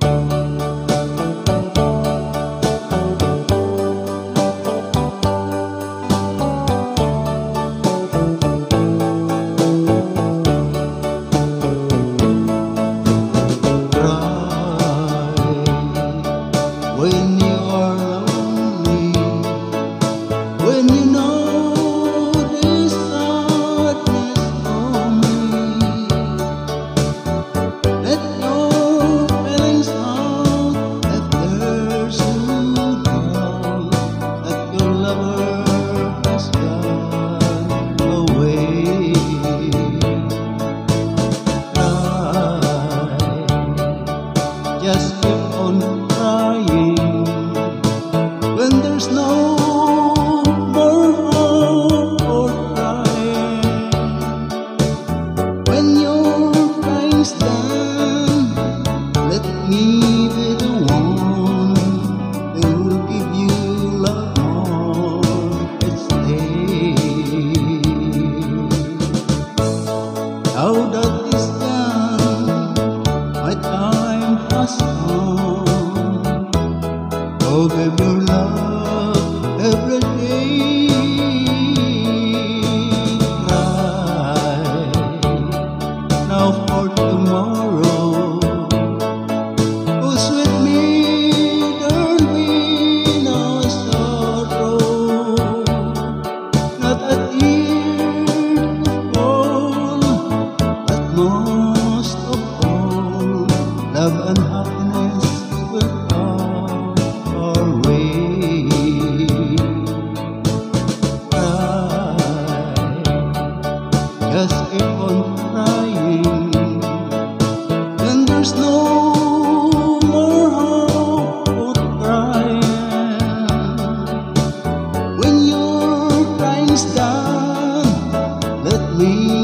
when song of your love every day. Cry now for tomorrow. Oh, sweet me, there be no sorrow, not a tear to fall, but most of all, love and Just keep on trying And there's no more hope for crying. When your time's done Let me